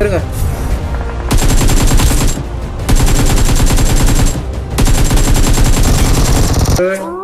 Đứng rồi. Ơi